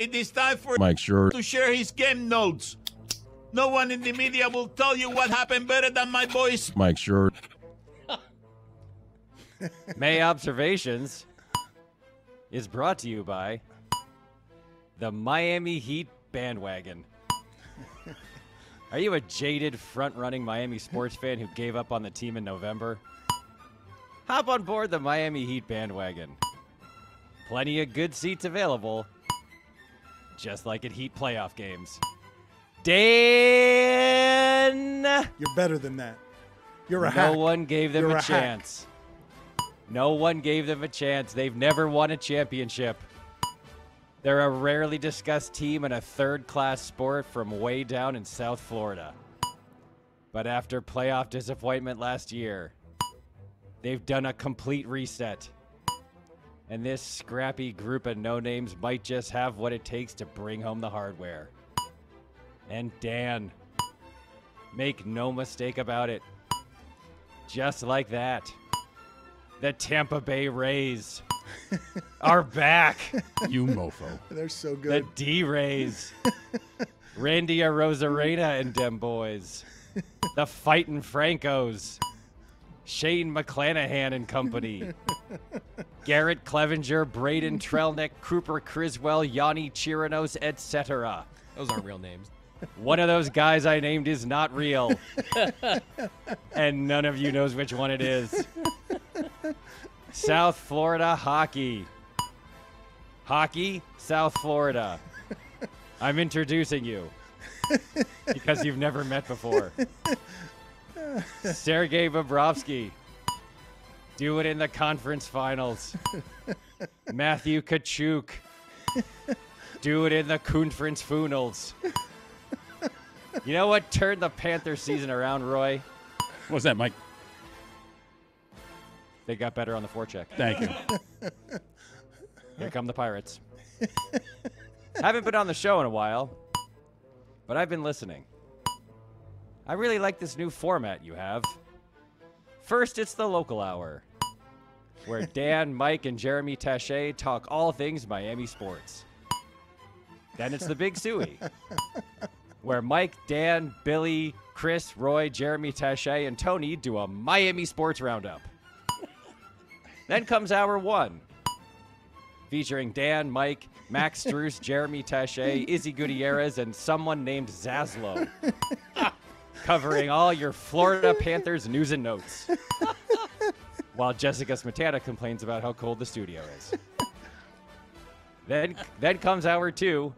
It is time for Mike Schur. to share his game notes. No one in the media will tell you what happened better than my boys. Mike Schur. May Observations is brought to you by the Miami Heat bandwagon. Are you a jaded, front running Miami sports fan who gave up on the team in November? Hop on board the Miami Heat bandwagon. Plenty of good seats available, just like at Heat playoff games. Dan! You're better than that. You're a no hack. one gave them You're a, a chance. No one gave them a chance. They've never won a championship. They're a rarely discussed team in a third class sport from way down in South Florida. But after playoff disappointment last year, they've done a complete reset. And this scrappy group of no names might just have what it takes to bring home the hardware. And Dan, make no mistake about it. Just like that, the Tampa Bay Rays are back. You mofo. They're so good. The. D Rays. Randy Arozarena and them boys. The Fightin' Francos. Shane McClanahan and company. Garrett Cleavinger, Braden Trelnick, Cooper Criswell, Yonny Chirinos, etc. Those aren't real names. One of those guys I named is not real. and none of you knows which one it is. South Florida hockey. Hockey, South Florida. I'm introducing you because you've never met before. Sergei Bobrovsky. Do it in the conference finals. Matthew Tkachuk. Do it in the conference finals. You know what turned the Panther season around, Roy? What's that, Mike? They got better on the forecheck. Thank you. Here come the Pirates. Haven't been on the show in a while, but I've been listening. I really like this new format you have. First, it's the local hour, where Dan, Mike, and Jeremy Taché talk all things Miami sports. Then it's the Big Suey, where Mike, Dan, Billy, Chris, Roy, Jeremy Taché, and Tony do a Miami sports roundup. Then comes hour one, featuring Dan, Mike, Max Strus, Jeremy Taché, Izzy Gutierrez, and someone named Zaslow, covering all your Florida Panthers news and notes. While Jessica Smetana complains about how cold the studio is. Then, then comes hour two,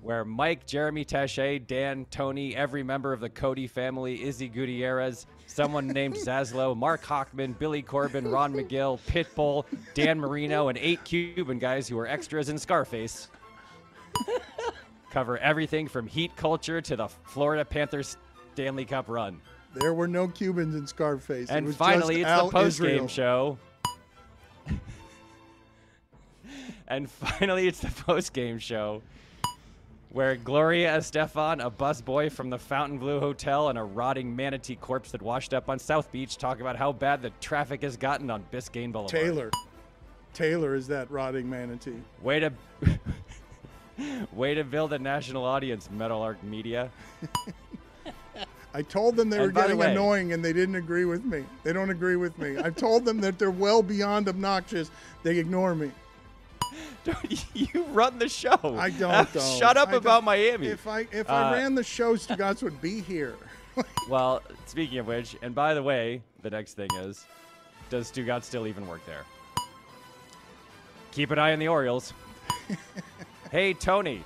where Mike, Jeremy Taché, Dan, Tony, every member of the Cote family, Izzy Gutierrez, someone named Zaslow, Marc Hochman, Billy Corben, Ron McGill, Pitbull, Dan Marino, and eight Cuban guys who are extras in Scarface. Cover everything from heat culture to the Florida Panthers Stanley Cup run. There were no Cubans in Scarface. It And was finally, just it's Al the post-game show. and finally, it's the post game show where Gloria Estefan, a busboy from the Fontainebleau Hotel, and a rotting manatee corpse that washed up on South Beach talk about how bad the traffic has gotten on Biscayne Boulevard. Taylor. Taylor is that rotting manatee. Way to. Way to build a national audience, Meadowlark Media. I told them they And were by the getting way- annoying and they didn't agree with me. They don't agree with me. I've told them that they're well beyond obnoxious. They ignore me. you run the show. I don't. though. Shut up I about Miami. If I if Uh, I ran the show, Stugotz would be here. Well, speaking of which, and by the way, the next thing is, does Stugotz still even work there? Keep an eye on the Orioles. hey, Tony.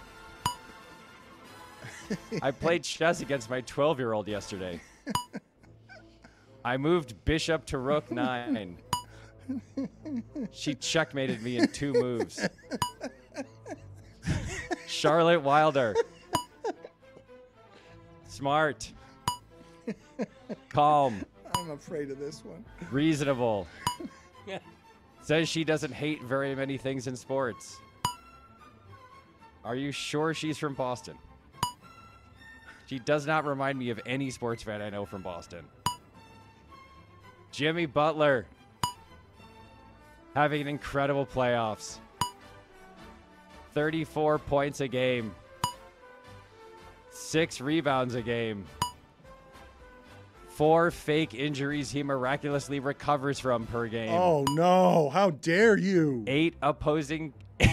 I played chess against my 12 year old yesterday. I moved bishop to rook nine. She checkmated me in two moves. Charlotte Wilder. Smart. Calm. I'm afraid of this one. Reasonable. Says she doesn't hate very many things in sports. Are you sure she's from Boston? She does not remind me of any sports fan I know from Boston. Jimmy Butler having an incredible playoffs. 34 points a game, six rebounds a game, four fake injuries he miraculously recovers from per game, Oh no! How dare you? eight opposing.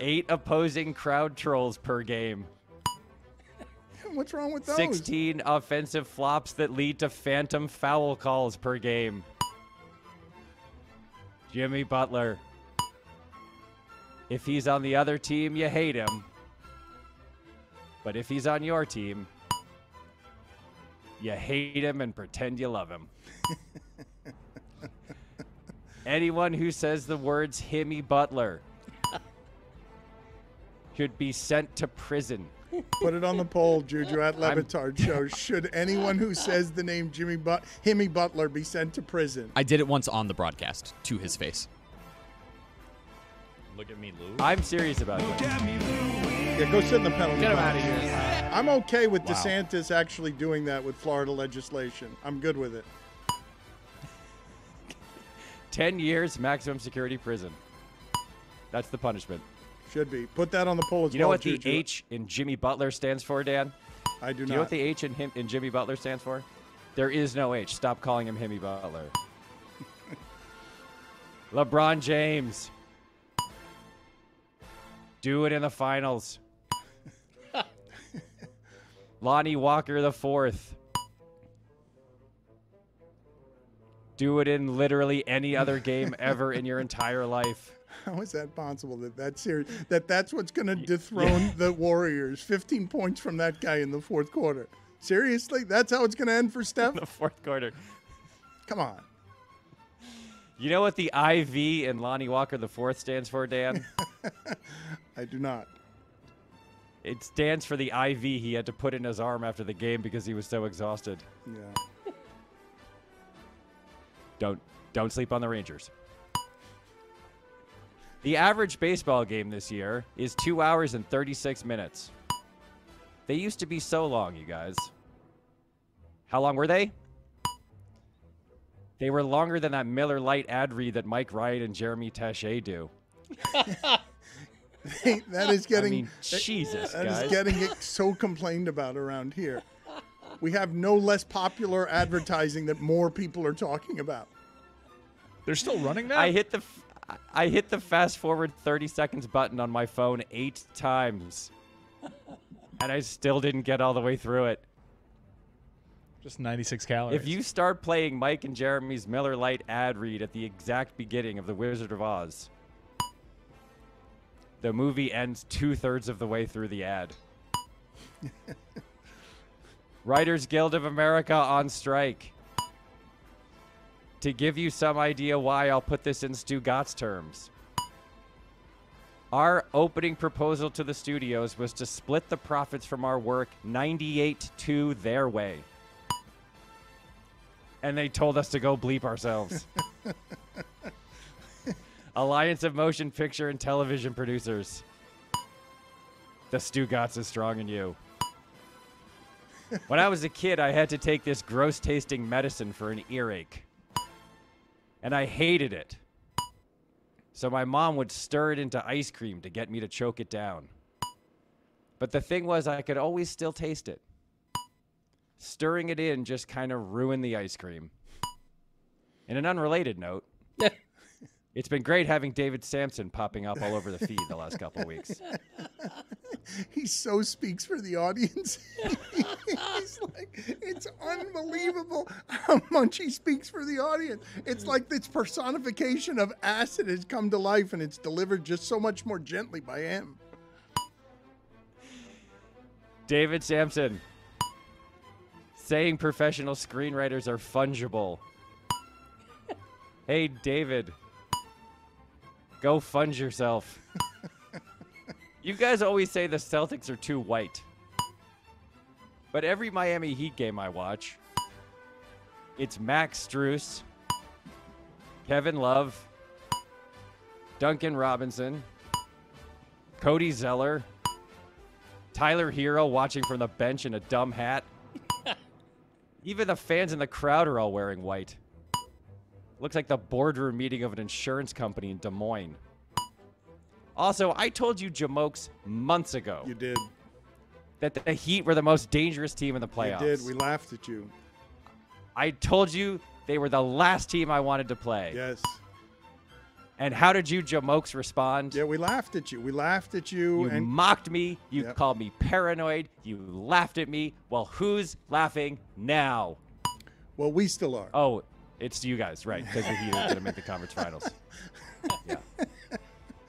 Eight opposing crowd trolls per game. What's wrong with those? 16 offensive flops that lead to phantom foul calls per game. Jimmy Butler. If he's on the other team, you hate him. But if he's on your team, you hate him and pretend you love him. Anyone who says the words Himmy Butler should be sent to prison. Put it on the poll, Juju at LeBatard show. Should anyone who says the name Jimmy but- Himmy Butler be sent to prison? I did it once on the broadcast to his face. Look at me, Lou. I'm serious about this. Yeah, go sit in the penalty Get him box. out of here. I'm okay with Wow. DeSantis actually doing that with Florida legislation. I'm good with it. 10 years maximum security prison. That's the punishment. Should be. Put that on the poll as You know well, what the Juju. H in Jimmy Butler stands for, Dan? I do Do not. you know what the H in him in Jimmy Butler stands for? There is no H. Stop calling him Himmy Butler. LeBron James. Do it in the finals. Lonnie Walker the fourth. Do it in literally any other game ever in your entire life. How is that possible? That that's serious. That that's what's going to dethrone the Warriors. 15 points from that guy in the fourth quarter. Seriously, that's how it's going to end for Steph. The fourth quarter. Come on. You know what the IV in Lonnie Walker the fourth stands for, Dan? I do not. It stands for the IV he had to put in his arm after the game because he was so exhausted. Yeah. Don't don't sleep on the Rangers. The average baseball game this year is 2 hours and 36 minutes. They used to be so long, you guys. How long were they? They were longer than that Miller Lite ad read that Mike Wright and Jeremy Taché do. that is getting I mean, Jesus, that is guys. getting it so complained about around here. We have no less popular advertising that more people are talking about. They're still running that? I hit the f- I hit the fast forward 30 seconds button on my phone 8 times. And I still didn't get all the way through it. Just 96 calories. If you start playing Mike and Jeremy's Miller Lite ad read at the exact beginning of The Wizard of Oz, the movie ends two thirds of the way through the ad. Writers Guild of America on strike. To give you some idea why, I'll put this in Stugotz' terms. Our opening proposal to the studios was to split the profits from our work 98 to their way and they told us to go bleep ourselves. Alliance of Motion Picture and Television Producers. The Stugotz is strong in you. when I was a kid, I had to take this gross tasting medicine for an earache. And I hated it. So my mom would stir it into ice cream to get me to choke it down. But the thing was, I could always still taste it stirring it in just kind of ruined the ice cream. In an unrelated note, it's been great having David Samson popping up all over the feed the last couple of weeks. He so speaks for the audience. He's like, it's unbelievable how much he speaks for the audience. It's mm. like this personification of acid has come to life and it's delivered just so much more gently by him. David Samson saying professional screenwriters are fungible. hey, David, go funge yourself. you guys always say the Celtics are too white. But every Miami Heat game I watch, it's Max Strus, Kevin Love, Duncan Robinson, Cody Zeller, Tyler Herro watching from the bench in a dumb hat. Even the fans in the crowd are all wearing white. Looks like the boardroom meeting of an insurance company in Des Moines. Also, I told you Jamokes months ago You did. that the Heat were the most dangerous team in the playoffs. You did. We laughed at you. I told you they were the last team I wanted to play. Yes. And how did you Jamokes respond? Yeah, we laughed at you. We laughed at you, You and mocked me. You Yep. called me paranoid. You laughed at me. Well, who's laughing now? well, we still are. Oh, it's you guys, right? Because the Heat are going to make the conference finals. Yeah.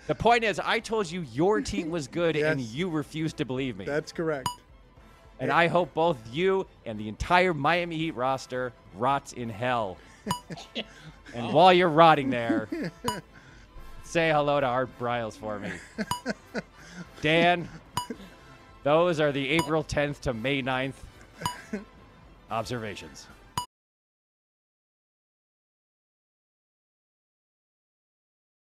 The point is, I told you your team was good, and you refused to believe me. That's correct. and I hope both you and the entire Miami Heat roster rots in hell. and while you're rotting there, say hello to Art Briles for me. Dan, those are the April 10th to May 9th observations.